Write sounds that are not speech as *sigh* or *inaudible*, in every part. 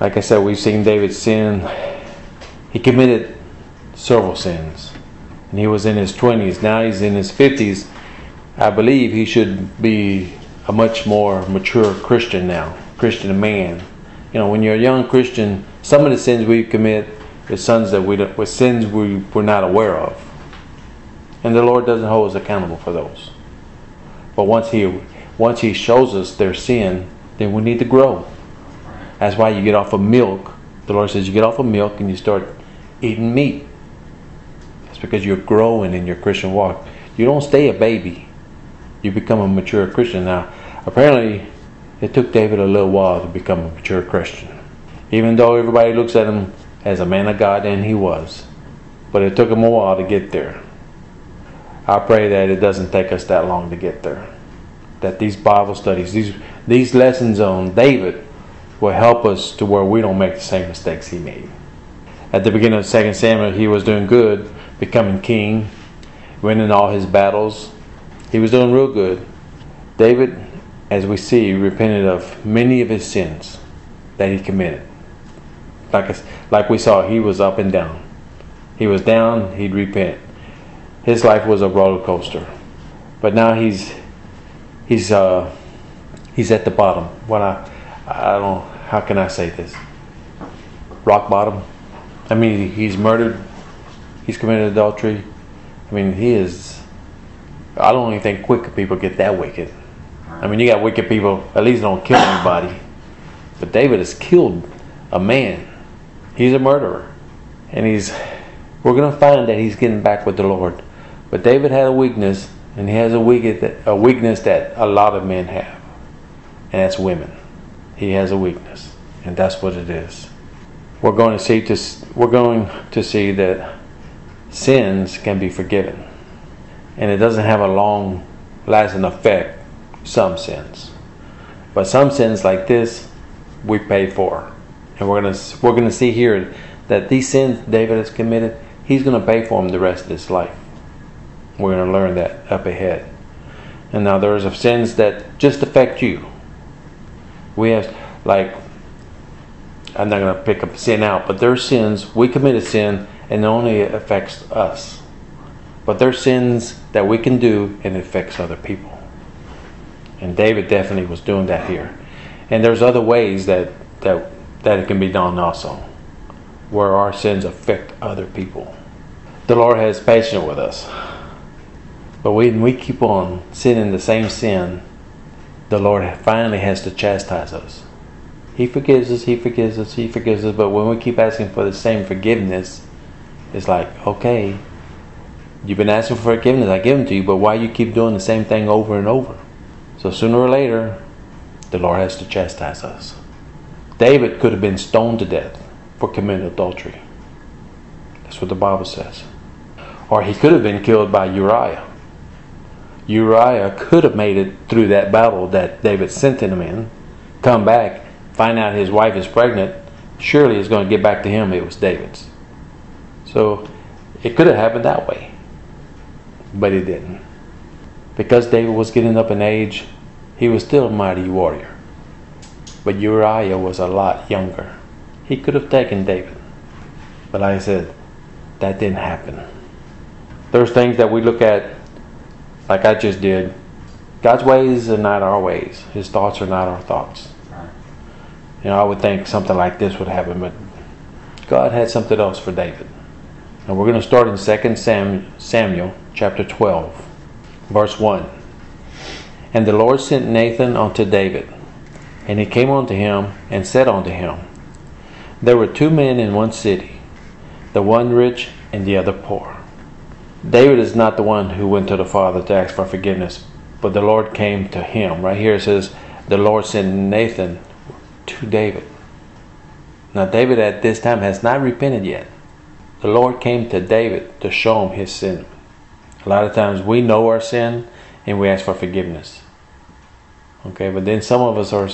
like I said, we've seen David sin. He committed several sins. And he was in his 20s. Now he's in his 50s. I believe he should be a much more mature Christian now, Christian man. You know, when you're a young Christian, some of the sins we commit are sins that we were sins we were not aware of, and the Lord doesn't hold us accountable for those. But once He once He shows us their sin, then we need to grow. That's why you get off of milk. The Lord says you get off of milk and you start eating meat. It's because you're growing in your Christian walk. You don't stay a baby. You become a mature Christian. Now, apparently, it took David a little while to become a mature Christian. Even though everybody looks at him as a man of God, and he was. But it took him a while to get there. I pray that it doesn't take us that long to get there. That these Bible studies, these these lessons on David will help us to where we don't make the same mistakes he made. At the beginning of 2 Samuel, he was doing good, becoming king, winning all his battles. He was doing real good. David, as we see, repented of many of his sins that he committed. Like, like we saw, he was up and down. He was down, he'd repent. His life was a roller coaster. But now he's he's uh, he's at the bottom. What I I don't how can I say this? Rock bottom. I mean, he's murdered. He's committed adultery. I mean, he is. I don't even think wicked people get that wicked. I mean, you got wicked people. At least don't kill anybody. But David has killed a man. He's a murderer, and he's. We're gonna find that he's getting back with the Lord. But David had a weakness, and he has a weakness, a weakness that a lot of men have, and that's women he has a weakness, and that's what it is. We're going to see to we're going to see that sins can be forgiven, and it doesn't have a long lasting effect. Some sins, but some sins like this, we pay for, and we're gonna we're gonna see here that these sins David has committed, he's gonna pay for them the rest of his life. We're gonna learn that up ahead. And now there's a sins that just affect you we have, like, I'm not going to pick a sin out, but there's sins, we commit a sin and it only affects us. But there's sins that we can do and it affects other people. And David definitely was doing that here. And there's other ways that, that, that it can be done also, where our sins affect other people. The Lord has patience with us. But when we keep on sinning the same sin, the Lord finally has to chastise us. He forgives us, He forgives us, He forgives us, but when we keep asking for the same forgiveness, it's like, okay, you've been asking for forgiveness, I give them to you, but why you keep doing the same thing over and over? So sooner or later, the Lord has to chastise us. David could have been stoned to death for committing adultery. That's what the Bible says. Or he could have been killed by Uriah. Uriah could have made it through that battle that David sent him in, come back, find out his wife is pregnant. Surely it's going to get back to him. It was David's. So it could have happened that way, but it didn't. Because David was getting up in age, he was still a mighty warrior. But Uriah was a lot younger. He could have taken David. But like I said, that didn't happen. There's things that we look at like I just did. God's ways are not our ways. His thoughts are not our thoughts. You know, I would think something like this would happen, but God had something else for David. And we're going to start in 2 Sam, Samuel chapter 12, verse 1. And the Lord sent Nathan unto David, and he came unto him and said unto him, There were two men in one city, the one rich and the other poor. David is not the one who went to the Father to ask for forgiveness, but the Lord came to him. Right here it says, the Lord sent Nathan to David. Now, David at this time has not repented yet. The Lord came to David to show him his sin. A lot of times we know our sin and we ask for forgiveness. Okay, but then some of us are,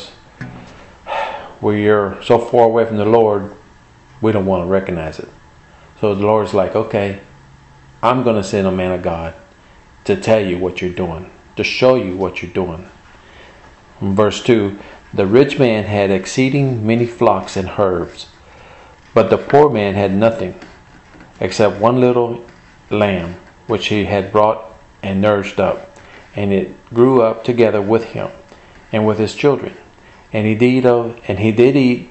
we are so far away from the Lord, we don't want to recognize it. So the Lord's like, okay, I'm going to send a man of God to tell you what you're doing, to show you what you're doing. In verse 2 The rich man had exceeding many flocks and herds, but the poor man had nothing except one little lamb which he had brought and nourished up, and it grew up together with him and with his children. And he did of and he did eat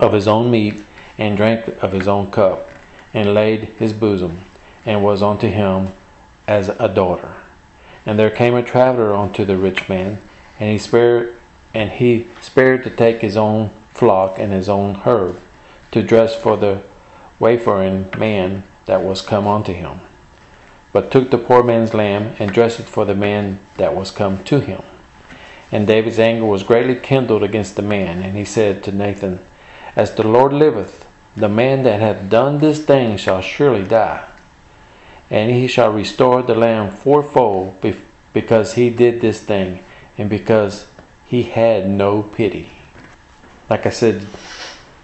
of his own meat and drank of his own cup, and laid his bosom, and was unto him as a daughter. And there came a traveler unto the rich man, and he spared and he spared to take his own flock and his own herd, to dress for the wayfaring man that was come unto him. But took the poor man's lamb, and dressed it for the man that was come to him. And David's anger was greatly kindled against the man, and he said to Nathan, As the Lord liveth, the man that hath done this thing shall surely die. And he shall restore the lamb fourfold because he did this thing, and because he had no pity. Like I said,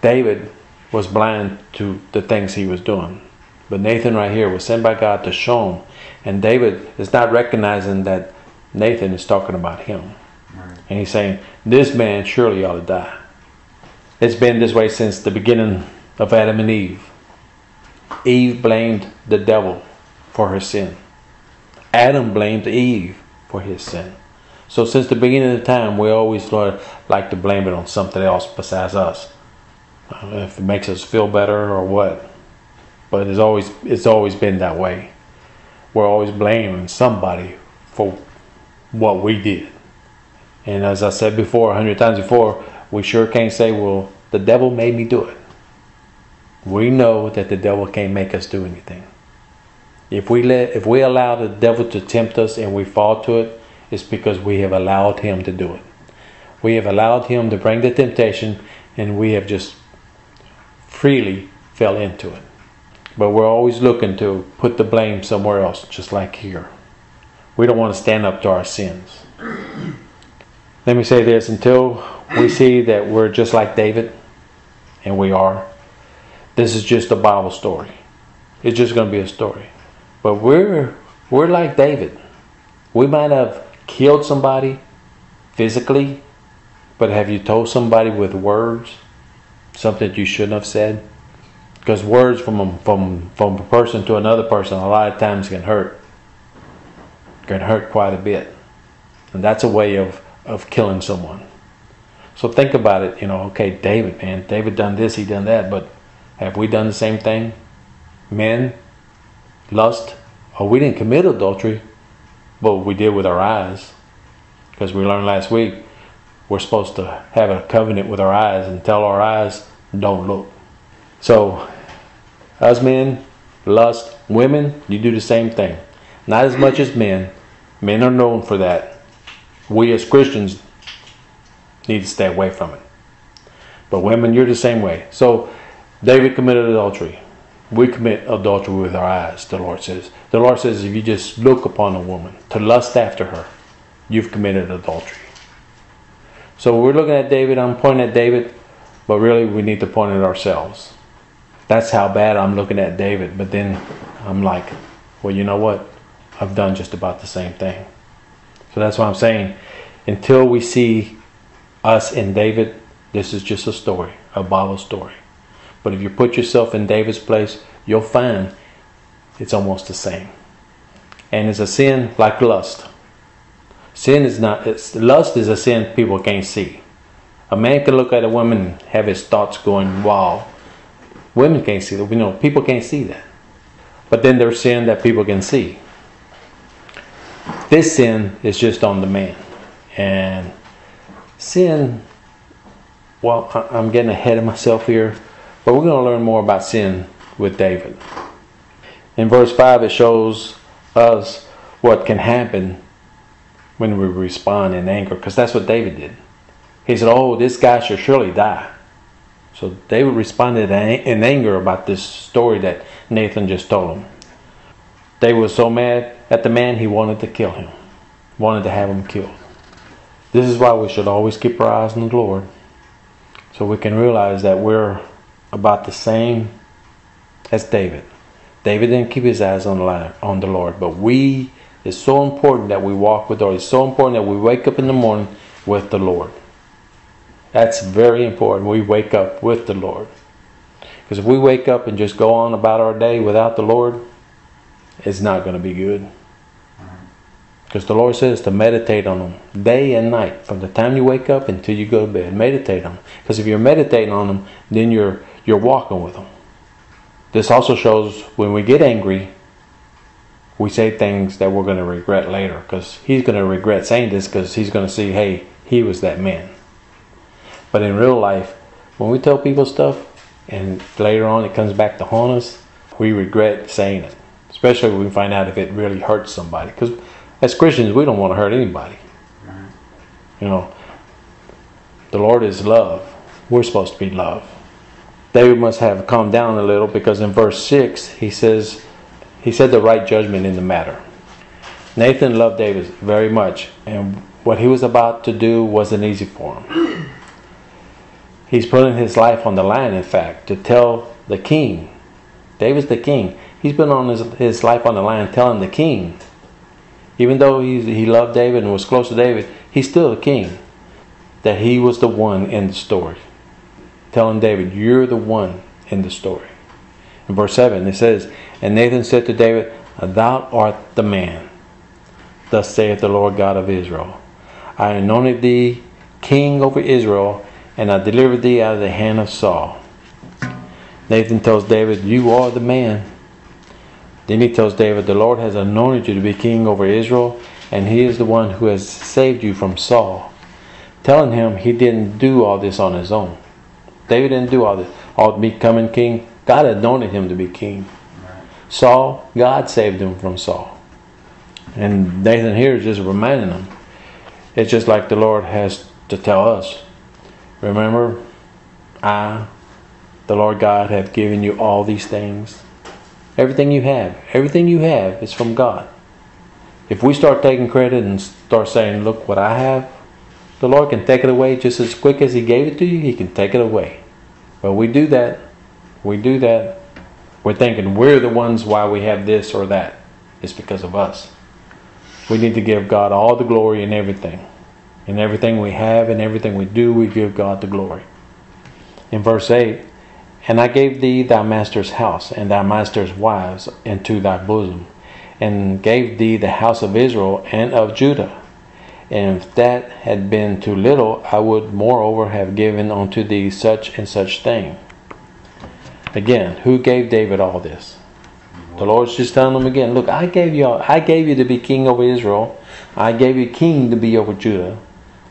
David was blind to the things he was doing. But Nathan right here was sent by God to show him. And David is not recognizing that Nathan is talking about him. Right. And he's saying, This man surely ought to die. It's been this way since the beginning of Adam and Eve. Eve blamed the devil for her sin. Adam blamed Eve for his sin. So since the beginning of time, we always like to blame it on something else besides us. Uh, if it makes us feel better or what. But it's always it's always been that way. We're always blaming somebody for what we did. And as I said before, a hundred times before, we sure can't say, well, the devil made me do it. We know that the devil can't make us do anything. If we let if we allow the devil to tempt us and we fall to it, it's because we have allowed him to do it. We have allowed him to bring the temptation and we have just freely fell into it. But we're always looking to put the blame somewhere else, just like here. We don't want to stand up to our sins. Let me say this until we see that we're just like David, and we are, this is just a Bible story. It's just going to be a story. But we're we're like David. We might have killed somebody physically, but have you told somebody with words something that you shouldn't have said? Because words from from from a person to another person a lot of times can hurt. Can hurt quite a bit, and that's a way of of killing someone. So think about it. You know, okay, David, man, David done this, he done that, but have we done the same thing? Men, lust. Oh, we didn't commit adultery, but we did with our eyes. Because we learned last week, we're supposed to have a covenant with our eyes and tell our eyes, don't look. So, us men, lust, women, you do the same thing. Not as much as men. Men are known for that. We as Christians need to stay away from it. But women, you're the same way. So, David committed adultery. We commit adultery with our eyes, the Lord says. The Lord says if you just look upon a woman to lust after her, you've committed adultery. So we're looking at David, I'm pointing at David, but really we need to point at ourselves. That's how bad I'm looking at David. But then I'm like, well, you know what? I've done just about the same thing. So that's why I'm saying. Until we see us in David, this is just a story, a Bible story. But if you put yourself in David's place, you'll find it's almost the same. And it's a sin like lust. Sin is not, it's, lust is a sin people can't see. A man can look at a woman and have his thoughts going wow. Women can't see that. You know, people can't see that. But then there's sin that people can see. This sin is just on the man. And sin, well, I'm getting ahead of myself here. But we're going to learn more about sin with David. In verse 5, it shows us what can happen when we respond in anger, because that's what David did. He said, Oh, this guy should surely die. So David responded in anger about this story that Nathan just told him. David was so mad at the man, he wanted to kill him, wanted to have him killed. This is why we should always keep our eyes on the Lord, so we can realize that we're about the same as David. David didn't keep his eyes on the, on the Lord, but we, it's so important that we walk with the Lord. It's so important that we wake up in the morning with the Lord. That's very important. We wake up with the Lord. Because if we wake up and just go on about our day without the Lord, it's not going to be good. Because the Lord says to meditate on them day and night, from the time you wake up until you go to bed. Meditate on them. Because if you're meditating on them, then you're you're walking with them. This also shows when we get angry, we say things that we're going to regret later. Because he's going to regret saying this because he's going to see, hey, he was that man. But in real life, when we tell people stuff and later on it comes back to haunt us, we regret saying it. Especially when we find out if it really hurts somebody. Because as Christians, we don't want to hurt anybody. You know, the Lord is love. We're supposed to be love. David must have calmed down a little because in verse 6 he says, he said the right judgment in the matter. Nathan loved David very much, and what he was about to do wasn't easy for him. He's putting his life on the line, in fact, to tell the king. David's the king. He's putting on his, his life on the line, telling the king. Even though he, he loved David and was close to David, he's still the king. That he was the one in the story. Telling David, You're the one in the story. In verse 7, it says, And Nathan said to David, Thou art the man. Thus saith the Lord God of Israel I anointed thee king over Israel and I delivered thee out of the hand of Saul. Nathan tells David, You are the man. Then he tells David, The Lord has anointed you to be king over Israel, and he is the one who has saved you from Saul. Telling him he didn't do all this on his own. David didn't do all this. All becoming king, God anointed him to be king. Saul, God saved him from Saul. And Nathan here is just reminding him. It's just like the Lord has to tell us Remember, I, the Lord God, have given you all these things. Everything you have, everything you have is from God. If we start taking credit and start saying, Look what I have, the Lord can take it away just as quick as He gave it to you, He can take it away. But we do that. We do that. We're thinking we're the ones why we have this or that. It's because of us. We need to give God all the glory in everything. In everything we have and everything we do, we give God the glory. In verse 8, And I gave thee thy master's house and thy master's wives into thy bosom, and gave thee the house of Israel and of Judah. And if that had been too little, I would moreover have given unto thee such and such thing. Again, who gave David all this? The Lord's just telling him again, look, I gave you I gave you to be king over Israel. I gave you king to be over Judah.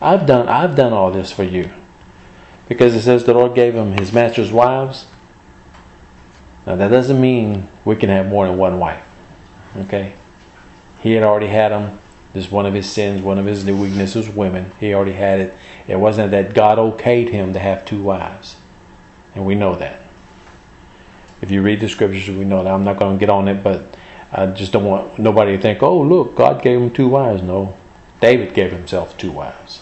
I've done I've done all this for you. Because it says the Lord gave him his master's wives. Now that doesn't mean we can have more than one wife. Okay? He had already had them. This one of his sins, one of his new weaknesses, women. He already had it. It wasn't that God okayed him to have two wives. And we know that. If you read the scriptures, we know that. I'm not going to get on it, but I just don't want nobody to think, oh, look, God gave him two wives. No, David gave himself two wives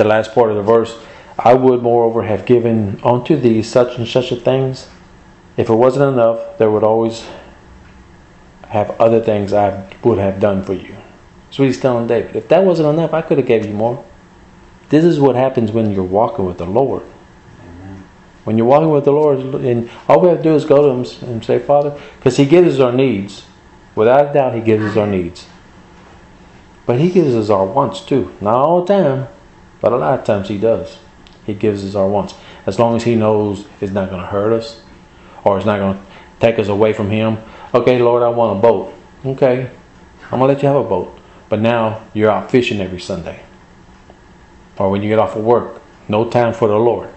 the last part of the verse, I would moreover have given unto thee such and such a things. If it wasn't enough, there would always have other things I would have done for you. So he's telling David, if that wasn't enough, I could have gave you more. This is what happens when you're walking with the Lord. Amen. When you're walking with the Lord, and all we have to do is go to Him and say, Father, because He gives us our needs. Without a doubt, He gives us our needs. But He gives us our wants too. Not all the time, but a lot of times he does. He gives us our wants. As long as he knows it's not going to hurt us or it's not going to take us away from him. Okay, Lord, I want a boat. Okay, I'm going to let you have a boat. But now you're out fishing every Sunday. Or when you get off of work, no time for the Lord.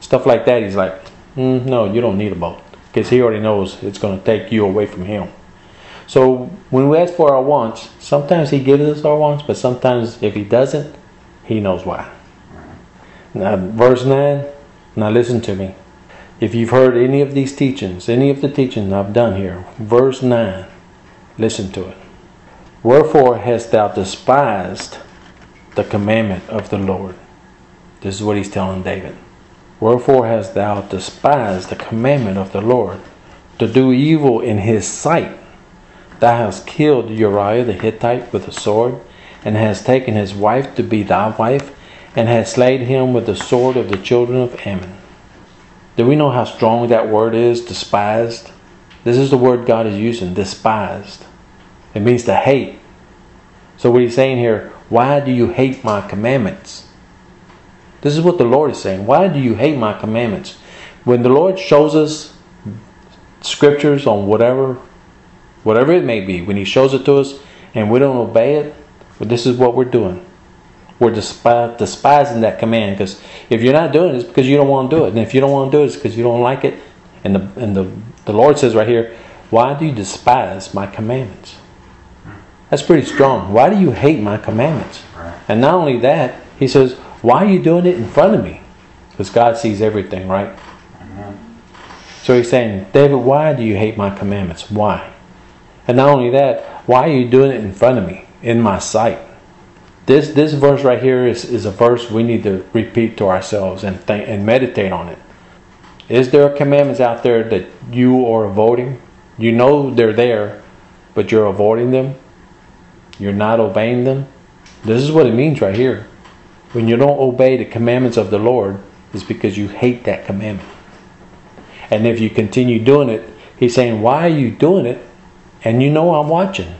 Stuff like that, he's like, mm, no, you don't need a boat. Because he already knows it's going to take you away from him. So when we ask for our wants, sometimes he gives us our wants, but sometimes if he doesn't, he knows why. Now, verse 9, now listen to me. If you've heard any of these teachings, any of the teachings I've done here, verse 9, listen to it. Wherefore hast thou despised the commandment of the Lord? This is what he's telling David. Wherefore hast thou despised the commandment of the Lord to do evil in his sight? Thou hast killed Uriah the Hittite with a sword and has taken his wife to be thy wife, and had slain him with the sword of the children of Ammon. Do we know how strong that word is, despised? This is the word God is using, despised. It means to hate. So what he's saying here, why do you hate my commandments? This is what the Lord is saying. Why do you hate my commandments? When the Lord shows us scriptures on whatever whatever it may be, when he shows it to us and we don't obey it, well, this is what we're doing. We're despising that command because if you're not doing it, it's because you don't want to do it. And if you don't want to do it, it's because you don't like it. And the and the, the Lord says right here, why do you despise my commandments? That's pretty strong. Why do you hate my commandments? And not only that, he says, why are you doing it in front of me? Because God sees everything, right? So he's saying, David, why do you hate my commandments? Why? And not only that, why are you doing it in front of me, in my sight? This this verse right here is, is a verse we need to repeat to ourselves and think and meditate on it. Is there commandments out there that you are avoiding? You know they're there, but you're avoiding them? You're not obeying them? This is what it means right here. When you don't obey the commandments of the Lord, it's because you hate that commandment. And if you continue doing it, he's saying, Why are you doing it? And you know I'm watching.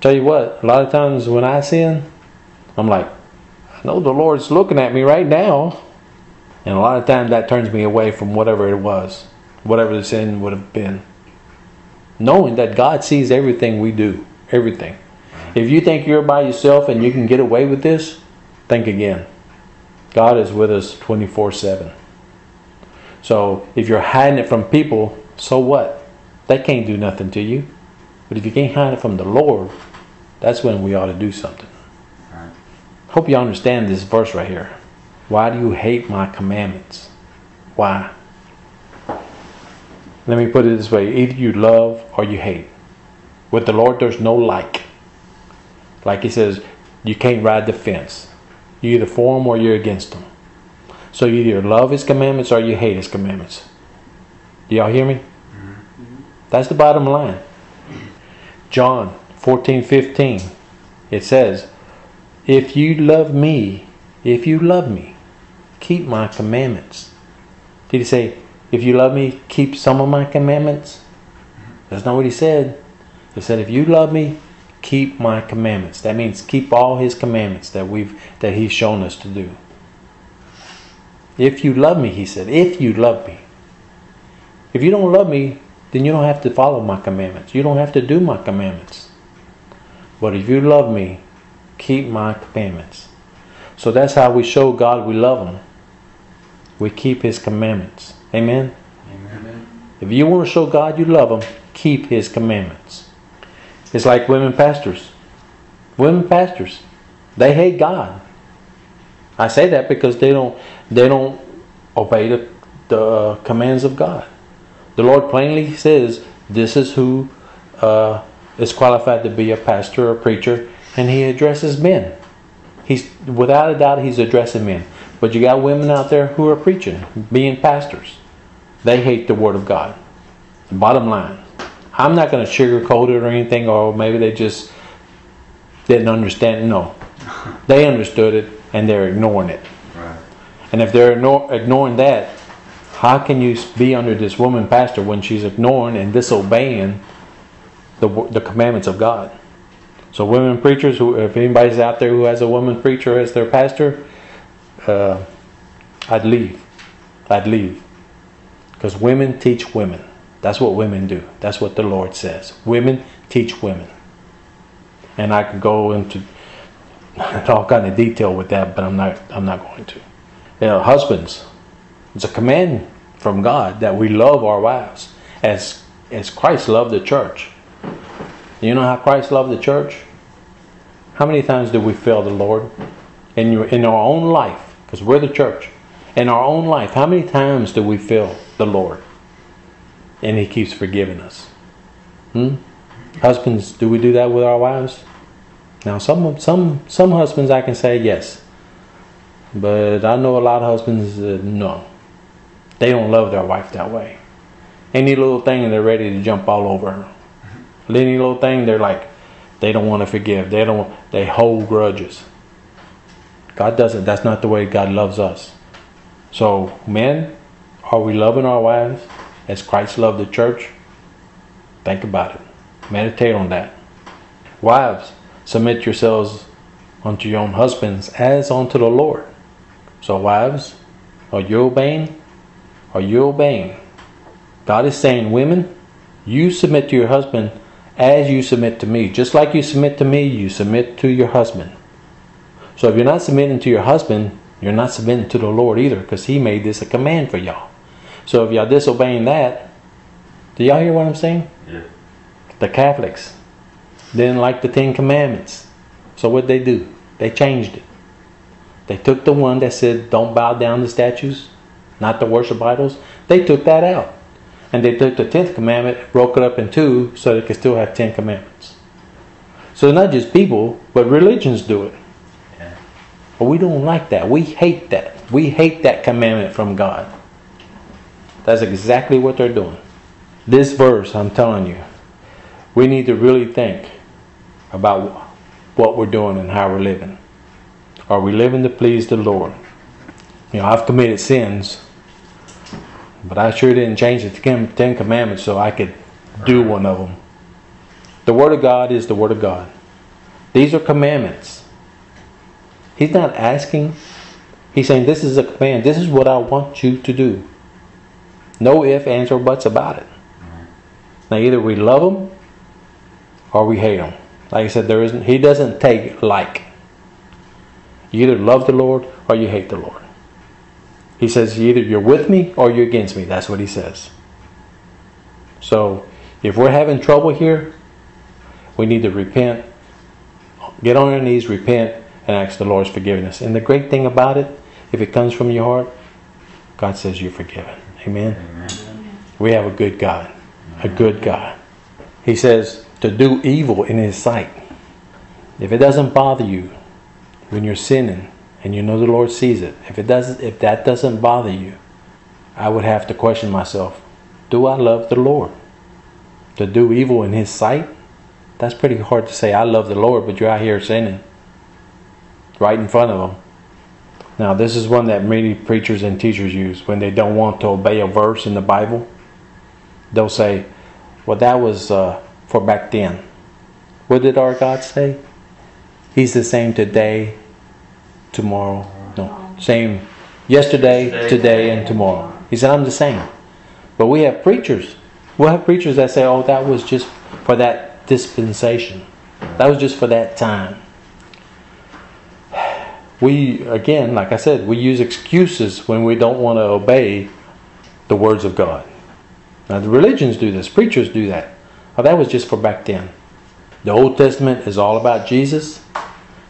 Tell you what, a lot of times when I sin, I'm like, I know the Lord's looking at me right now. And a lot of times that turns me away from whatever it was, whatever the sin would have been. Knowing that God sees everything we do, everything. If you think you're by yourself and you can get away with this, think again. God is with us 24 7. So if you're hiding it from people, so what? They can't do nothing to you. But if you can't hide it from the Lord, that's when we ought to do something. Right. Hope you understand this verse right here. Why do you hate my commandments? Why? Let me put it this way either you love or you hate. With the Lord, there's no like. Like he says, you can't ride the fence. You're either for him or you're against him. So you either love his commandments or you hate his commandments. Do y'all hear me? Mm-hmm. That's the bottom line. John 14 15. It says, If you love me, if you love me, keep my commandments. Did he say, If you love me, keep some of my commandments? That's not what he said. He said, If you love me, keep my commandments. That means keep all his commandments that we've that he's shown us to do. If you love me, he said, if you love me. If you don't love me, then you don't have to follow my commandments. You don't have to do my commandments. But if you love me, keep my commandments. So that's how we show God we love him. We keep his commandments. Amen. Amen. If you want to show God you love him, keep his commandments. It's like women pastors. Women pastors, they hate God. I say that because they don't they don't obey the, the uh, commands of God. The Lord plainly says this is who uh, is qualified to be a pastor or preacher, and He addresses men. He's without a doubt He's addressing men. But you got women out there who are preaching, being pastors. They hate the Word of God. Bottom line. I'm not going to sugarcoat it or anything, or maybe they just didn't understand. No, *laughs* they understood it and they're ignoring it. Right. And if they're ignoring that, how can you be under this woman pastor when she's ignoring and disobeying the the commandments of God? So, women preachers, who, if anybody's out there who has a woman preacher as their pastor, uh, I'd leave. I'd leave. Because women teach women. That's what women do. That's what the Lord says. Women teach women. And I could go into *laughs* all kind of detail with that, but I'm not I'm not going to. You know, husbands, it's a command from God that we love our wives as as Christ loved the church. You know how Christ loved the church? How many times do we fail the Lord in your, in our own life? Because we're the church. In our own life, how many times do we fail the Lord? And He keeps forgiving us. Hmm? Husbands, do we do that with our wives? Now, some some some husbands I can say yes, but I know a lot of husbands uh, no. They don't love their wife that way. Any little thing they're ready to jump all over her. Any little thing they're like they don't want to forgive. They don't. They hold grudges. God doesn't. That's not the way God loves us. So, men, are we loving our wives as Christ loved the church? Think about it. Meditate on that. Wives, submit yourselves unto your own husbands as unto the Lord. So, wives, are you obeying? Are you obeying? God is saying, women, you submit to your husband as you submit to me. Just like you submit to me, you submit to your husband. So if you're not submitting to your husband, you're not submitting to the Lord either because He made this a command for y'all. So if y'all disobeying that, do y'all hear what I'm saying? Yeah. The Catholics didn't like the Ten Commandments. So what they do? They changed it. They took the one that said don't bow down to statues, not to worship idols. They took that out. And they took the tenth commandment, broke it up in two so they could still have ten commandments. So not just people, but religions do it. Yeah. But we don't like that. We hate that. We hate that commandment from God. That's exactly what they're doing. This verse, I'm telling you, we need to really think about what we're doing and how we're living. Are we living to please the Lord? You know, I've committed sins, but I sure didn't change the Ten Commandments so I could do one of them. The Word of God is the Word of God. These are commandments. He's not asking, He's saying, This is a command. This is what I want you to do. No ifs, ands, or buts about it. Now, either we love Him or we hate Him. Like I said, there isn't. He doesn't take like. You either love the Lord or you hate the Lord. He says either you're with me or you're against me. That's what he says. So if we're having trouble here, we need to repent, get on our knees, repent, and ask the Lord's forgiveness. And the great thing about it, if it comes from your heart, God says you're forgiven. Amen. Amen. We have a good God, a good God. He says to do evil in His sight. If it doesn't bother you when you're sinning and you know the Lord sees it, if it doesn't, if that doesn't bother you, I would have to question myself: Do I love the Lord? To do evil in His sight? That's pretty hard to say. I love the Lord, but you're out here sinning right in front of Him. Now, this is one that many preachers and teachers use when they don't want to obey a verse in the Bible. They'll say, Well, that was uh, for back then. What did our God say? He's the same today, tomorrow. No, same yesterday, today, and tomorrow. He said, I'm the same. But we have preachers. We'll have preachers that say, Oh, that was just for that dispensation, that was just for that time we again like i said we use excuses when we don't want to obey the words of god. Now the religions do this. Preachers do that. Oh, that was just for back then. The old testament is all about jesus.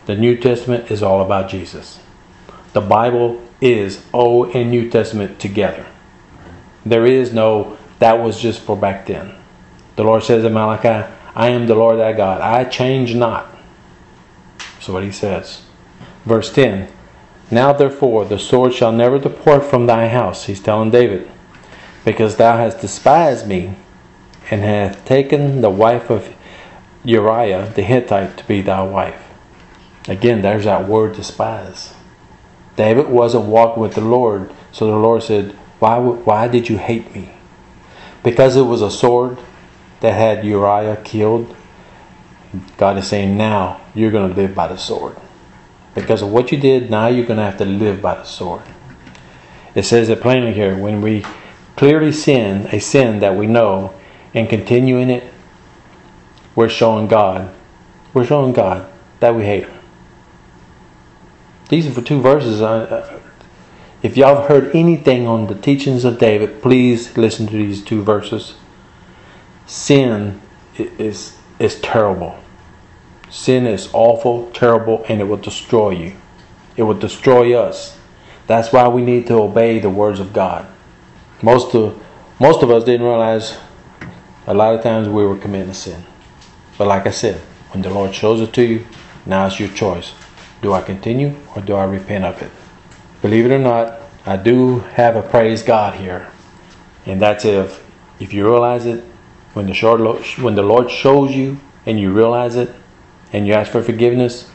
The new testament is all about jesus. The bible is old and new testament together. There is no that was just for back then. The lord says in malachi i am the lord thy god. I change not. So what he says Verse 10 Now therefore the sword shall never depart from thy house, he's telling David, because thou hast despised me, and hath taken the wife of Uriah the Hittite to be thy wife. Again, there's that word despise. David wasn't walking with the Lord, so the Lord said, Why, why did you hate me? Because it was a sword that had Uriah killed. God is saying, Now you're going to live by the sword. Because of what you did, now you're going to have to live by the sword. It says it plainly here when we clearly sin, a sin that we know, and continue in it, we're showing God, we're showing God that we hate Him. These are two verses. Uh, if y'all have heard anything on the teachings of David, please listen to these two verses. Sin is is terrible. Sin is awful, terrible, and it will destroy you. It will destroy us. That's why we need to obey the words of God. Most of most of us didn't realize a lot of times we were committing sin. But like I said, when the Lord shows it to you, now it's your choice. Do I continue or do I repent of it? Believe it or not, I do have a praise God here. And that's if if you realize it, when the when the Lord shows you and you realize it, and you ask for forgiveness,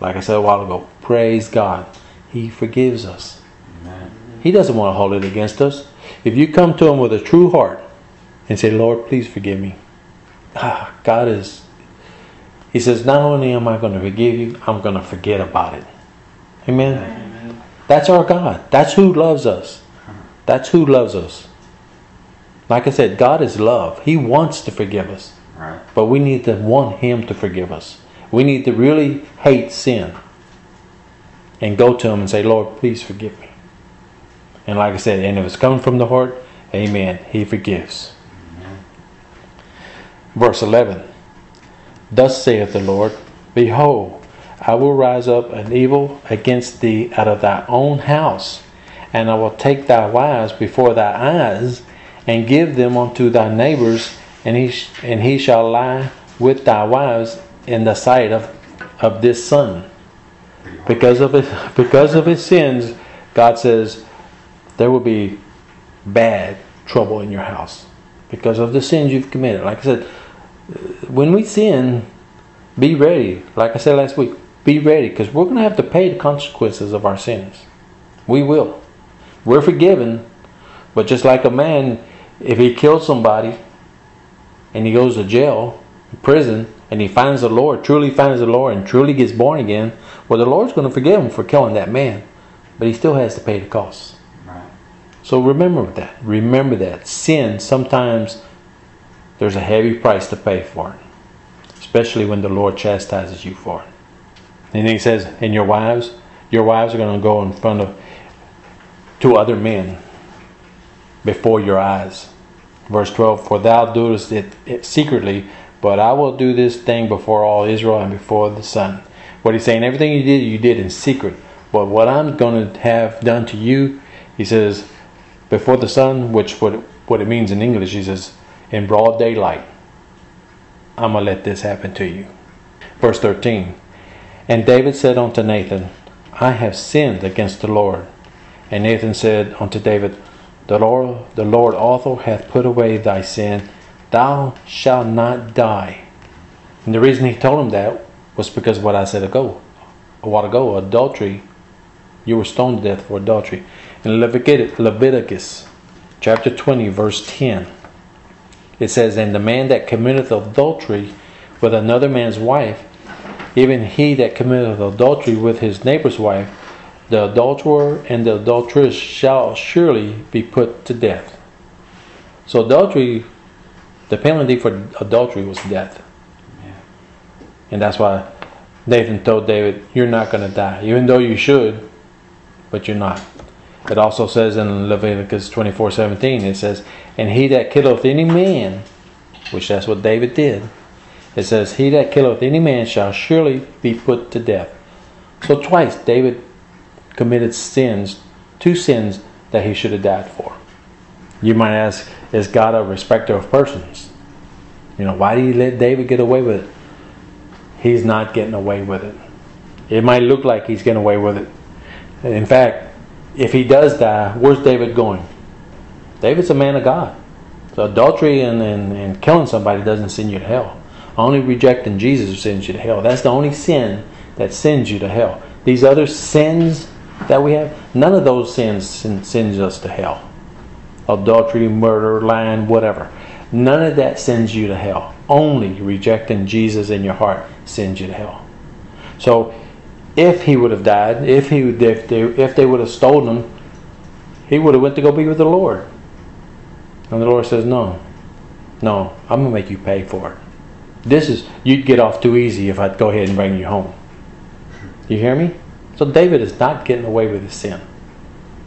like I said a while ago, praise God. He forgives us. Amen. He doesn't want to hold it against us. If you come to Him with a true heart and say, Lord, please forgive me. Ah, God is, He says, not only am I going to forgive you, I'm going to forget about it. Amen. Amen. That's our God. That's who loves us. That's who loves us. Like I said, God is love. He wants to forgive us. Right. But we need to want Him to forgive us. We need to really hate sin and go to Him and say, Lord, please forgive me. And like I said, and if it's coming from the heart, Amen. He forgives. Verse 11 Thus saith the Lord, Behold, I will rise up an evil against thee out of thy own house, and I will take thy wives before thy eyes, and give them unto thy neighbors, and he, sh- and he shall lie with thy wives in the sight of, of this sun. Because of, his, because of his sins, God says, there will be bad trouble in your house. Because of the sins you've committed. Like I said, when we sin, be ready. Like I said last week, be ready because we're going to have to pay the consequences of our sins. We will. We're forgiven, but just like a man, if he kills somebody and he goes to jail, prison, and he finds the Lord, truly finds the Lord, and truly gets born again, well, the Lord's going to forgive him for killing that man, but he still has to pay the cost. Right. So remember that. Remember that. Sin, sometimes there's a heavy price to pay for it, especially when the Lord chastises you for it. And then he says, and your wives, your wives are going to go in front of two other men before your eyes. Verse 12, for thou doest it secretly, but I will do this thing before all Israel and before the sun. What he's saying, everything you did, you did in secret. But what I'm going to have done to you, he says, before the sun, which what, what it means in English, he says, in broad daylight, I'm going to let this happen to you. Verse 13, and David said unto Nathan, I have sinned against the Lord. And Nathan said unto David, The Lord, the Lord also hath put away thy sin. Thou shalt not die. And the reason he told him that was because what I said ago, a while ago, adultery. You were stoned to death for adultery. In Leviticus, Leviticus chapter 20, verse 10, it says, And the man that committeth adultery with another man's wife, even he that committeth adultery with his neighbor's wife, the adulterer and the adulteress shall surely be put to death. So adultery, the penalty for adultery was death. Yeah. And that's why Nathan told David, You're not going to die, even though you should, but you're not. It also says in Leviticus 24 17, it says, And he that killeth any man, which that's what David did, it says, He that killeth any man shall surely be put to death. So twice David committed sins, two sins that he should have died for. You might ask, Is God a respecter of persons? You know, why did he let David get away with it? He's not getting away with it. It might look like he's getting away with it. In fact, if he does die, where's David going? David's a man of God. So adultery and, and, and killing somebody doesn't send you to hell. Only rejecting Jesus sends you to hell. That's the only sin that sends you to hell. These other sins that we have, none of those sins sen- sends us to hell. Adultery, murder, lying, whatever. None of that sends you to hell. Only rejecting Jesus in your heart sends you to hell. So if he would have died, if he if they, if they would have stolen him, he would have went to go be with the Lord. And the Lord says, "No, no, I'm gonna make you pay for it. This is you'd get off too easy if I'd go ahead and bring you home. You hear me? So David is not getting away with his sin.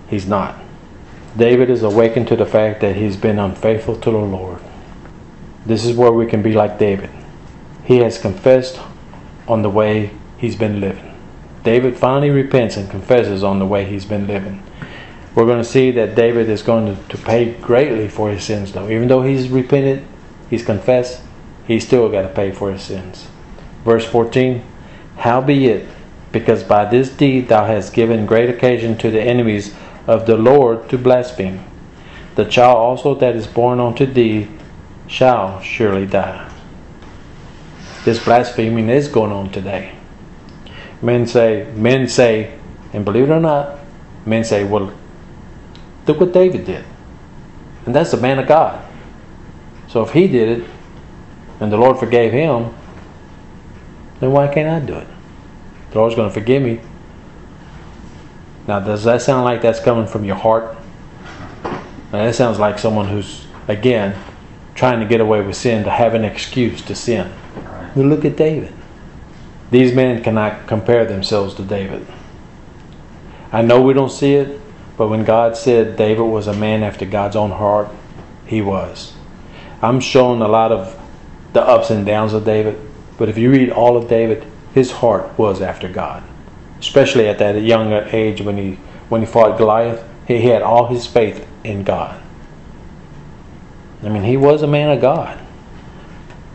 He's not. David is awakened to the fact that he's been unfaithful to the Lord. This is where we can be like David. He has confessed on the way he's been living. David finally repents and confesses on the way he's been living. We're going to see that David is going to, pay greatly for his sins, though. Even though he's repented, he's confessed, he's still got to pay for his sins. Verse 14 Howbeit, because by this deed thou hast given great occasion to the enemies of the Lord to blaspheme, the child also that is born unto thee shall surely die. This blaspheming is going on today. Men say, men say, and believe it or not, men say, well, look what David did. And that's the man of God. So if he did it, and the Lord forgave him, then why can't I do it? The Lord's going to forgive me. Now, does that sound like that's coming from your heart? Now, that sounds like someone who's, again, trying to get away with sin, to have an excuse to sin. But look at David. These men cannot compare themselves to David. I know we don't see it, but when God said David was a man after God's own heart, he was. I'm showing a lot of the ups and downs of David, but if you read all of David, his heart was after God. Especially at that young age when he when he fought Goliath, he had all his faith in God. I mean, he was a man of God.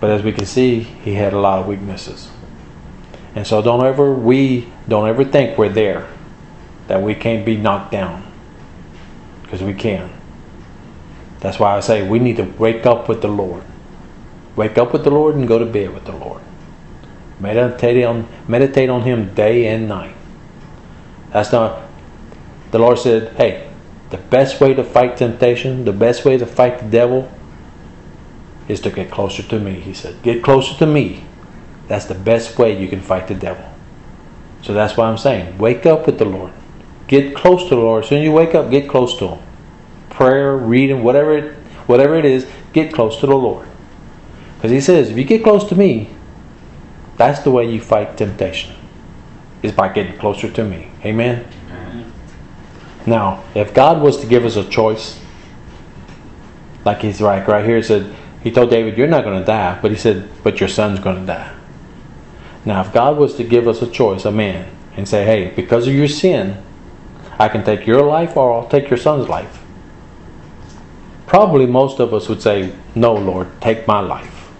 But as we can see, he had a lot of weaknesses. And so don't ever we don't ever think we're there that we can't be knocked down. Because we can. That's why I say we need to wake up with the Lord. Wake up with the Lord and go to bed with the Lord. Meditate on meditate on him day and night. That's not the Lord said, hey, the best way to fight temptation, the best way to fight the devil is to get closer to me. He said, get closer to me. That's the best way you can fight the devil. So that's why I'm saying, wake up with the Lord. Get close to the Lord. As soon as you wake up, get close to Him. Prayer, reading, whatever it, whatever it is, get close to the Lord. Because He says, if you get close to me, that's the way you fight temptation. Is by getting closer to me. Amen. Now, if God was to give us a choice, like He's right right here, he said He told David, "You're not going to die," but He said, "But your son's going to die." Now, if God was to give us a choice, a man, and say, "Hey, because of your sin, I can take your life or I'll take your son's life. Probably most of us would say, No, Lord, take my life.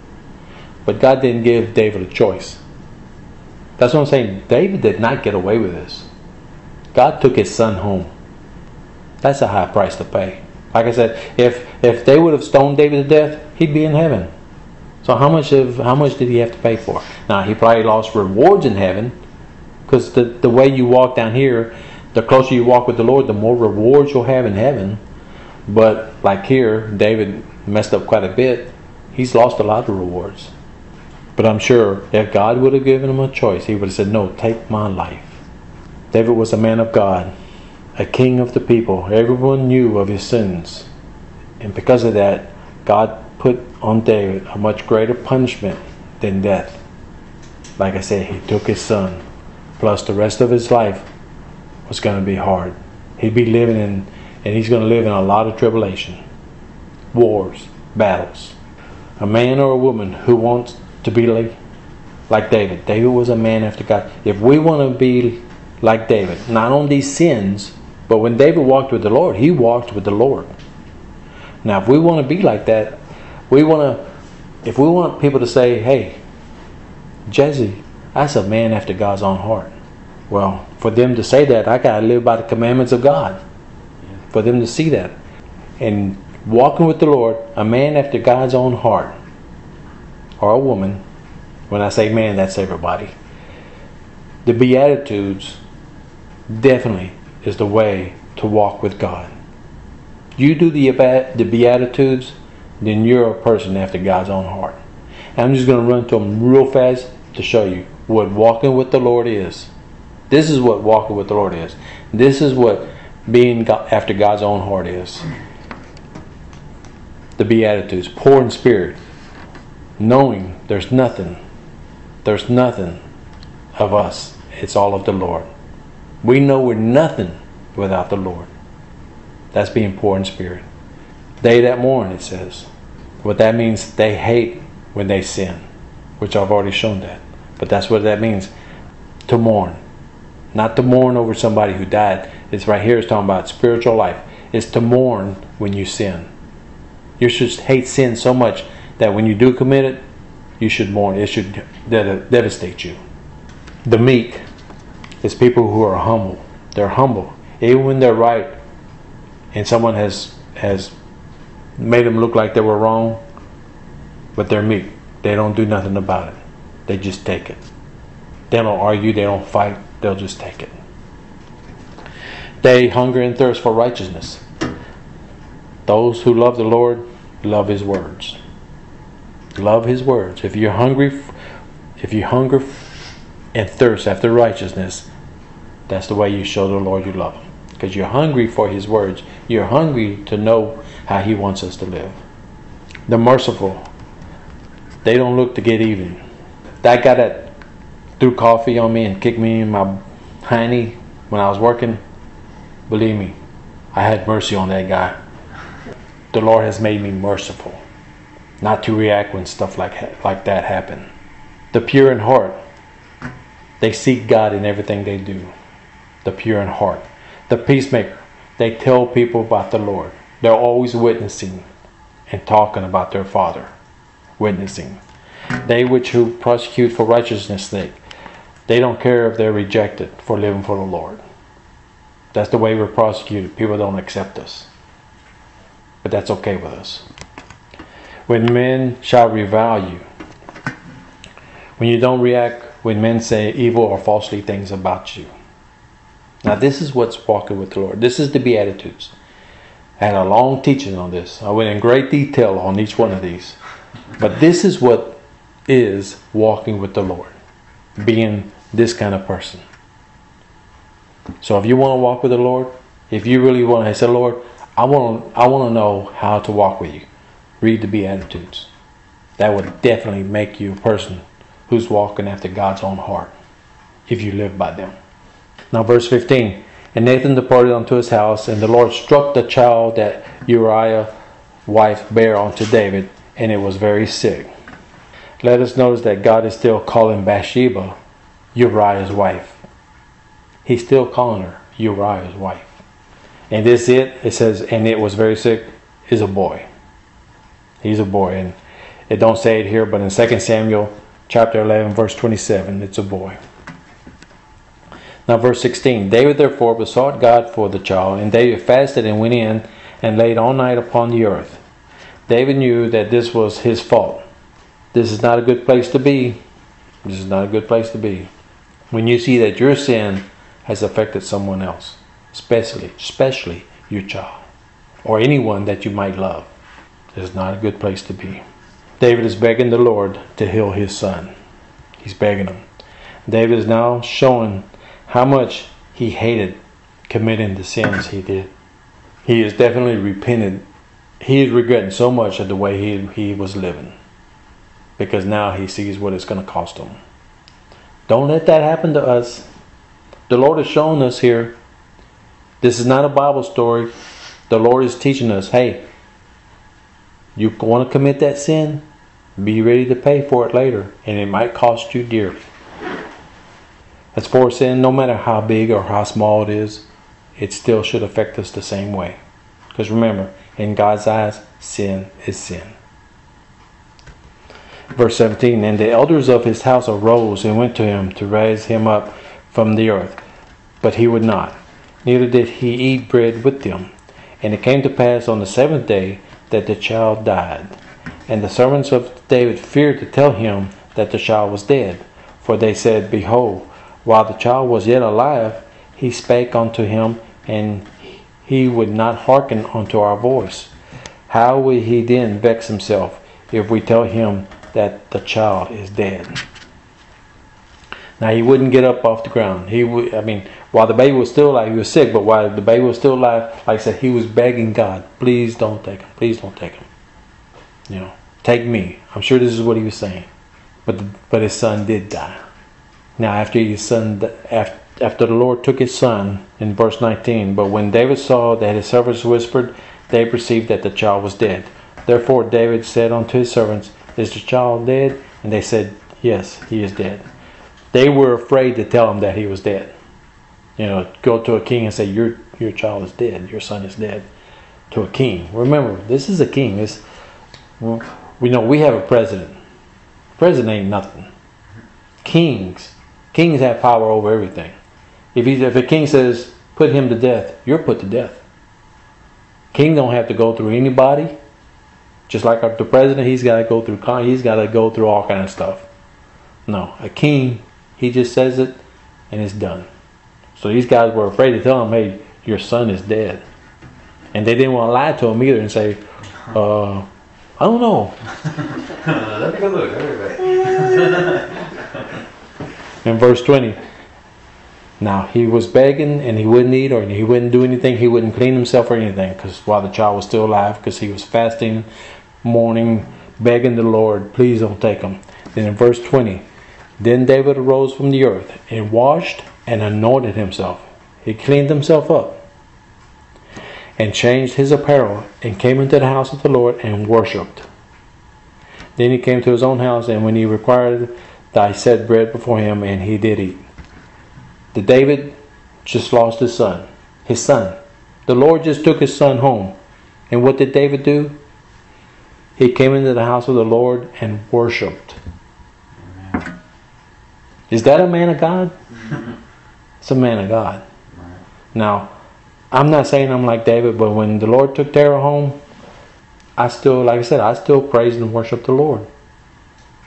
But God didn't give David a choice. That's what I'm saying. David did not get away with this. God took his son home. That's a high price to pay. Like I said, if if they would have stoned David to death, he'd be in heaven. So how much of how much did he have to pay for? Now he probably lost rewards in heaven, because the the way you walk down here, the closer you walk with the Lord, the more rewards you'll have in heaven. But like here, David messed up quite a bit. He's lost a lot of rewards. But I'm sure if God would have given him a choice, he would have said, No, take my life. David was a man of God, a king of the people. Everyone knew of his sins. And because of that, God put on David a much greater punishment than death. Like I said, he took his son, plus the rest of his life was going to be hard. He'd be living in, and he's going to live in a lot of tribulation, wars, battles. A man or a woman who wants to be like, like David. David was a man after God. If we want to be like David, not on these sins, but when David walked with the Lord, he walked with the Lord. Now, if we want to be like that, we want to, if we want people to say, hey, Jesse, that's a man after God's own heart. Well, for them to say that, I got to live by the commandments of God. For them to see that. And walking with the Lord, a man after God's own heart, or a woman, when I say man, that's everybody. The Beatitudes definitely is the way to walk with God. You do the, the Beatitudes, then you're a person after God's own heart. And I'm just going to run to them real fast to show you what walking with the Lord is. This is what walking with the Lord is. This is what being after God's own heart is. The Beatitudes, poor in spirit, knowing there's nothing, there's nothing of us. It's all of the Lord. We know we're nothing without the Lord. That's being poor in spirit. They that mourn, it says. What that means, they hate when they sin, which I've already shown that. But that's what that means to mourn. Not to mourn over somebody who died. It's right here, it's talking about spiritual life. It's to mourn when you sin. You should hate sin so much that when you do commit it, you should mourn. It should devastate you. The meek is people who are humble. They're humble. Even when they're right and someone has has made them look like they were wrong, but they're meek. They don't do nothing about it. They just take it. They don't argue, they don't fight, they'll just take it. They hunger and thirst for righteousness. Those who love the Lord love his words. Love his words. If you're hungry if you hunger and thirst after righteousness, that's the way you show the Lord you love him. Because you're hungry for his words. You're hungry to know how he wants us to live. The merciful, they don't look to get even. That guy that threw coffee on me and kicked me in my hiney when I was working, believe me, I had mercy on that guy. The Lord has made me merciful, not to react when stuff like like that happen. The pure in heart, they seek God in everything they do. The pure in heart, the peacemaker, they tell people about the Lord. They're always witnessing and talking about their Father, witnessing. They which who prosecute for righteousness' sake, they don't care if they're rejected for living for the Lord. That's the way we're prosecuted. People don't accept us. But that's okay with us. When men shall revile you, when you don't react when men say evil or falsely things about you. Now, this is what's walking with the Lord. This is the Beatitudes. Had a long teaching on this. I went in great detail on each one of these. But this is what is walking with the Lord, being this kind of person. So if you want to walk with the Lord, if you really want to say, Lord, I want I want to know how to walk with you. Read the Beatitudes. That would definitely make you a person who's walking after God's own heart, if you live by them. Now, verse 15. And Nathan departed unto his house, and the Lord struck the child that Uriah wife bare unto David, and it was very sick. Let us notice that God is still calling Bathsheba Uriah's wife. He's still calling her Uriah's wife. And this it, it says, and it was very sick, is a boy. He's a boy. And it don't say it here, but in 2 Samuel chapter 11, verse 27, it's a boy. Now, verse 16 David therefore besought God for the child, and David fasted and went in and laid all night upon the earth. David knew that this was his fault. This is not a good place to be. This is not a good place to be. When you see that your sin has affected someone else, especially, especially your child, or anyone that you might love, is not a good place to be. David is begging the Lord to heal his son. He's begging him. David is now showing how much he hated committing the sins he did. He is definitely repented. He is regretting so much of the way he, he was living because now he sees what it's going to cost him. Don't let that happen to us. The Lord has shown us here. This is not a Bible story. The Lord is teaching us hey, you want to commit that sin? Be ready to pay for it later, and it might cost you dearly. As for sin, no matter how big or how small it is, it still should affect us the same way. Because remember, in God's eyes, sin is sin. Verse 17 And the elders of his house arose and went to him to raise him up from the earth. But he would not, neither did he eat bread with them. And it came to pass on the seventh day that the child died. And the servants of David feared to tell him that the child was dead. For they said, Behold, while the child was yet alive, he spake unto him, and he would not hearken unto our voice. How will he then vex himself if we tell him that the child is dead? Now he wouldn't get up off the ground. He would, I mean, while the baby was still alive, he was sick, but while the baby was still alive, like I said, he was begging God, please don't take him, please don't take him. You know, take me. I'm sure this is what he was saying, but the, but his son did die. Now, after his son, after after the Lord took his son, in verse 19, but when David saw that his servants whispered, they perceived that the child was dead. Therefore David said unto his servants, Is the child dead? And they said, Yes, he is dead. They were afraid to tell him that he was dead. You know, go to a king and say, Your your child is dead, your son is dead. To a king. Remember, this is a king. This we know we have a president. President ain't nothing. Kings Kings have power over everything. If, he, if a king says, put him to death, you're put to death. King don't have to go through anybody. Just like the president, he's got to go through. He's got to go through all kind of stuff. No, a king, He just says it and it's done. So these guys were afraid to tell him, hey, your son is dead. And they didn't want to lie to him either and say, uh, I don't know. *laughs* Let me go look. *laughs* In verse 20, now he was begging and he wouldn't eat or he wouldn't do anything. He wouldn't clean himself or anything because while the child was still alive, because he was fasting, mourning, begging the Lord, please don't take him. Then in verse 20, then David arose from the earth and washed and anointed himself. He cleaned himself up and changed his apparel and came into the house of the Lord and worshipped. Then he came to his own house, and when he required, I set bread before him, and he did eat. The David just lost his son. His son. The Lord just took his son home. And what did David do? He came into the house of the Lord and worshipped. Is that a man of God? *laughs* It's a man of God. Now, I'm not saying I'm like David, but when the Lord took Tara home, I still, like I said, I still praise and worship the Lord.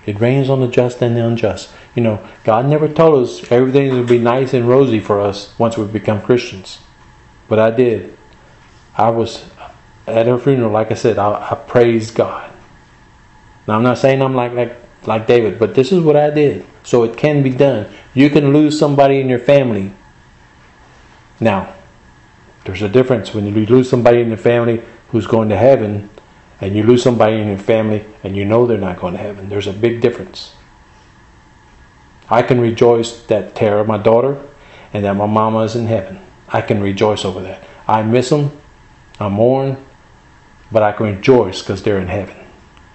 It rains on the just and the unjust. You know, God never told us everything would be nice and rosy for us once we become Christians. But I did. I was at her funeral, like I said, I, I praised God. Now I'm not saying I'm like like like David, but this is what I did. So it can be done. You can lose somebody in your family. Now, there's a difference when you lose somebody in your family who's going to heaven and you lose somebody in your family and you know they're not going to heaven. There's a big difference. I can rejoice that Tara, my daughter, and that my mama is in heaven. I can rejoice over that. I miss them, I mourn, but I can rejoice because they're in heaven.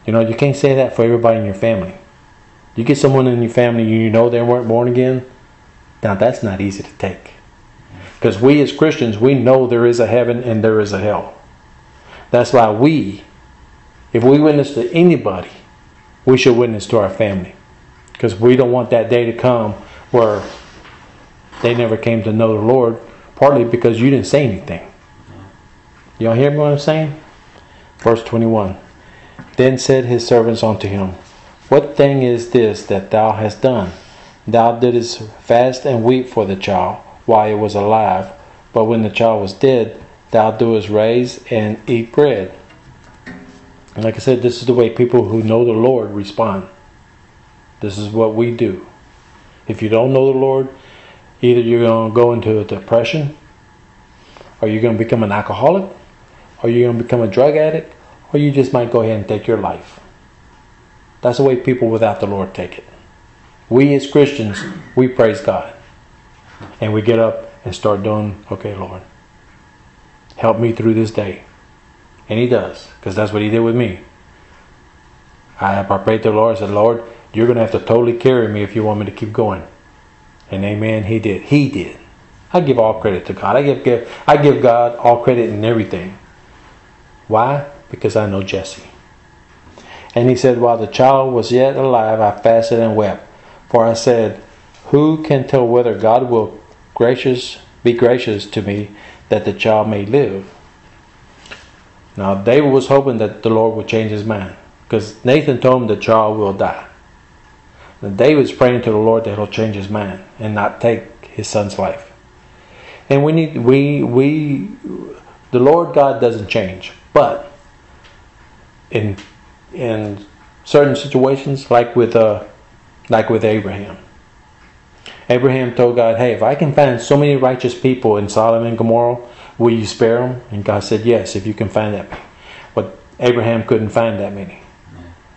You know, you can't say that for everybody in your family. You get someone in your family you know they weren't born again, now that's not easy to take. Because we as Christians, we know there is a heaven and there is a hell. That's why we, if we witness to anybody, we should witness to our family. Because we don't want that day to come where they never came to know the Lord, partly because you didn't say anything. Y'all hear me what I'm saying? Verse 21. Then said his servants unto him, What thing is this that thou hast done? Thou didst fast and weep for the child while it was alive, but when the child was dead, thou doest raise and eat bread. And like I said, this is the way people who know the Lord respond. This is what we do. If you don't know the Lord, either you're going to go into a depression, or you're going to become an alcoholic, or you're going to become a drug addict, or you just might go ahead and take your life. That's the way people without the Lord take it. We as Christians, we praise God. And we get up and start doing, okay, Lord, help me through this day. And He does, because that's what He did with me. I, prayed to the Lord, and said, Lord, you're going to have to totally carry me if you want me to keep going. And amen, He did. He did. I give all credit to God. I give, give I give God all credit in everything. Why? Because I know Jesse. And he said, While the child was yet alive, I fasted and wept. For I said, Who can tell whether God will gracious be gracious to me that the child may live? Now David was hoping that the Lord would change his mind. Because Nathan told him the child will die. And David's praying to the Lord that he'll change his mind and not take his son's life. And we need we we the Lord God doesn't change. But in in certain situations, like with uh, like with Abraham, Abraham told God, "Hey, if I can find so many righteous people in Sodom and Gomorrah, will you spare them?" And God said, "Yes, if you can find that many." But Abraham couldn't find that many.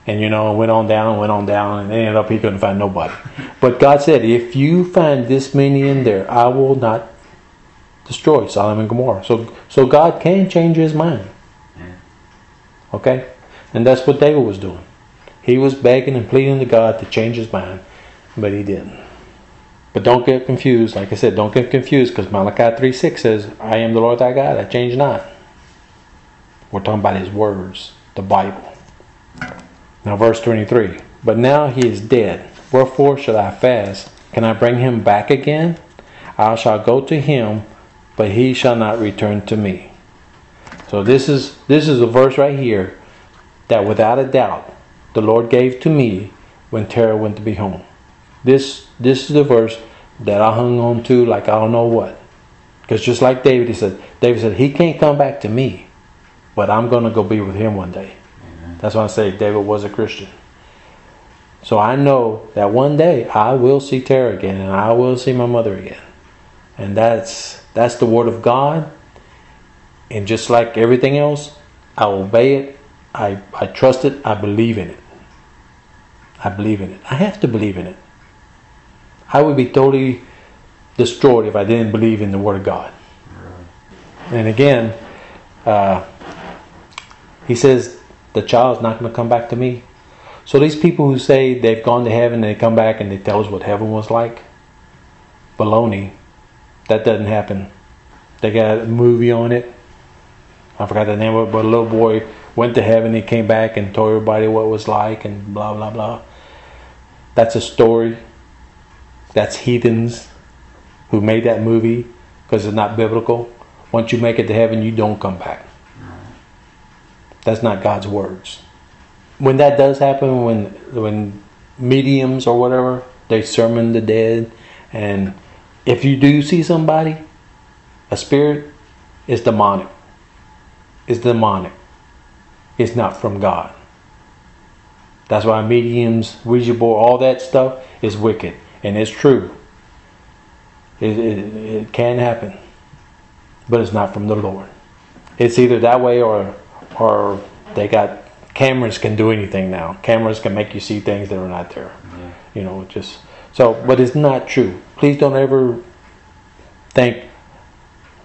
And you know, went on down, went on down, and ended up he couldn't find nobody. But God said, if you find this many in there, I will not destroy Sodom and Gomorrah. So, so God can change His mind. Okay, and that's what David was doing. He was begging and pleading to God to change his mind, but he didn't. But don't get confused. Like I said, don't get confused because Malachi 3 6 says, I am the Lord thy God, I change not. We're talking about his words, the Bible. Now, verse 23 But now he is dead. Wherefore should I fast? Can I bring him back again? I shall go to him, but he shall not return to me. So this is this is a verse right here that without a doubt the Lord gave to me when Tara went to be home. This this is the verse that I hung on to like I don't know what. Because just like David, he said, David said, he can't come back to me, but I'm going to go be with him one day. That's why I say David was a Christian. So I know that one day I will see Tara again and I will see my mother again. And that's that's the word of God. And just like everything else, I obey it. I, I trust it. I believe in it. I believe in it. I have to believe in it. I would be totally destroyed if I didn't believe in the Word of God. And again, uh, he says the child's not going to come back to me. So these people who say they've gone to heaven and they come back and they tell us what heaven was like, baloney. That doesn't happen. They got a movie on it. I forgot the name of it, but a little boy went to heaven. He came back and told everybody what it was like and blah blah blah. That's a story. That's heathens who made that movie because it's not biblical. Once you make it to heaven, you don't come back. That's not God's words. When that does happen, when when mediums or whatever they sermon the dead, and if you do see somebody, a spirit, it's demonic. It's demonic. It's not from God. That's why mediums, Ouija board, all that stuff is wicked, and it's true. It, it, it can happen, but it's not from the Lord. It's either that way or or they got cameras can do anything now. Cameras can make you see things that are not there. Yeah. You know, just so, but it's not true. Please don't ever think,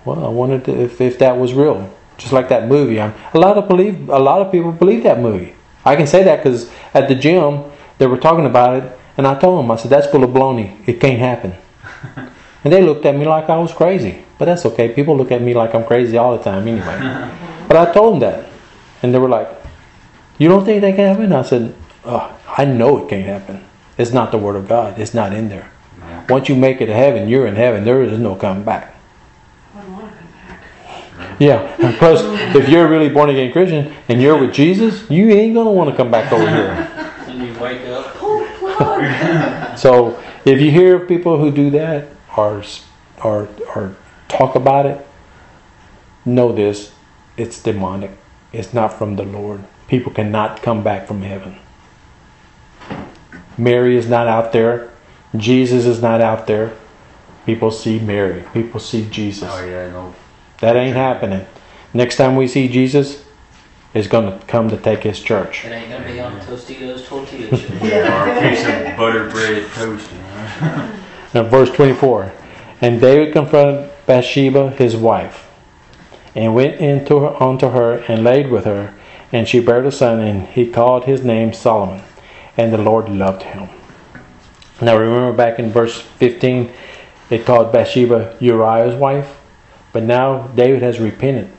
well, I wondered if if that was real. Just like that movie, I'm, a lot of believe a lot of people believe that movie. I can say that because at the gym they were talking about it, and I told them, I said, that's full of baloney. It can't happen. *laughs* And they looked at me like I was crazy. But that's okay. People look at me like I'm crazy all the time anyway. *laughs* but I told them that. And they were like, You don't think that can happen? I said, oh, I know it can't happen. It's not the Word of God, it's not in there. Once you make it to heaven, you're in heaven. There is no coming back. I don't want to come back. Yeah. And plus, if you're a really born again Christian and you're with Jesus, you ain't going to want to come back over here. And you wake up. Pull the plug. So if you hear people who do that or or or talk about it, know this: it's demonic. It's not from the Lord. People cannot come back from heaven. Mary is not out there. Jesus is not out there. People see Mary. People see Jesus. Oh yeah, no. That ain't happening. Next time we see Jesus, is going to come to take his church. It ain't gonna be on Tostitos tortilla chips. *laughs* Yeah, or a piece of butter bread toast. You know? *laughs* Now, verse 24. And David confronted Bathsheba, his wife, and went into her, unto her and laid with her, and she bare a son, and he called his name Solomon, and the Lord loved him. Now, remember back in verse 15, it called Bathsheba Uriah's wife, but now David has repented.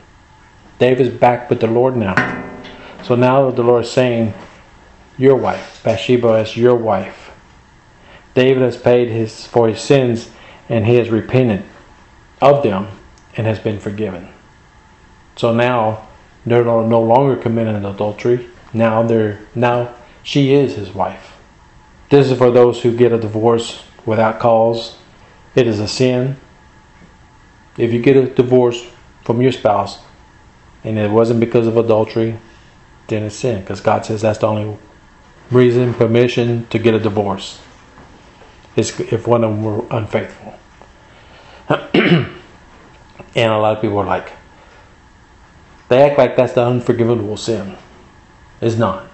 David's back with the Lord now. So now the Lord is saying, Your wife, Bathsheba is your wife. David has paid his for his sins and he has repented of them and has been forgiven. So now they're no longer committing adultery. Now they're now she is his wife. This is for those who get a divorce without cause. It is a sin. If you get a divorce from your spouse and it wasn't because of adultery, then it's sin because God says that's the only reason, permission to get a divorce is if one of them were unfaithful. *clears throat* and a lot of people are like, they act like that's the unforgivable sin. It's not.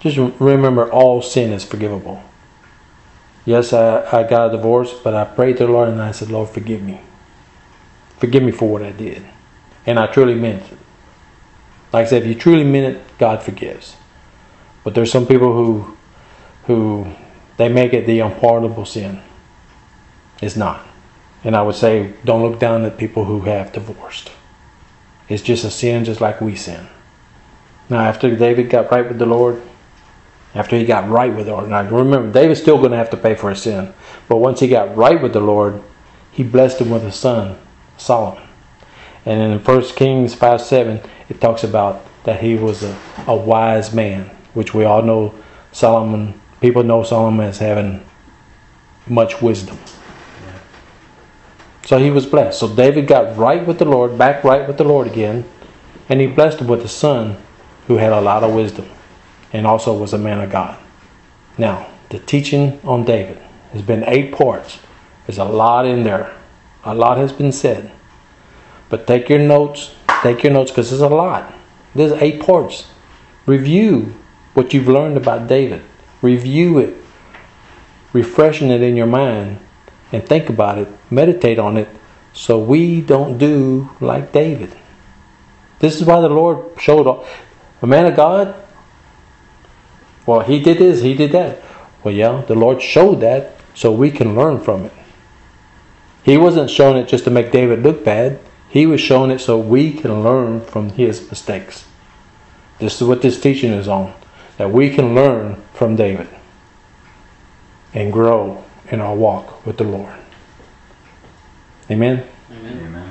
Just remember, all sin is forgivable. Yes, I, I got a divorce, but I prayed to the Lord and I said, Lord, forgive me. Forgive me for what I did. And I truly meant it. Like I said, if you truly meant it, God forgives. But there's some people who who they make it the unpardonable sin. It's not. And I would say don't look down at people who have divorced. It's just a sin just like we sin. Now after David got right with the Lord, after he got right with the Lord, now remember David's still going to have to pay for his sin. But once he got right with the Lord, he blessed him with a son, Solomon. And in 1 Kings 5 7, it talks about that he was a, a wise man, which we all know Solomon, people know Solomon as having much wisdom. So he was blessed. So David got right with the Lord, back right with the Lord again, and he blessed him with a son who had a lot of wisdom and also was a man of God. Now, the teaching on David has been eight parts. There's a lot in there. A lot has been said. But take your notes, take your notes because there's a lot. There's eight parts. Review what you've learned about David. Review it, refreshing it in your mind, and think about it, meditate on it, so we don't do like David. This is why the Lord showed up. A man of God, well, he did this, he did that. Well, yeah, the Lord showed that so we can learn from it. He wasn't showing it just to make David look bad. He was showing it so we can learn from his mistakes. This is what this teaching is on. That we can learn from David and grow in our walk with the Lord. Amen. Amen. Amen.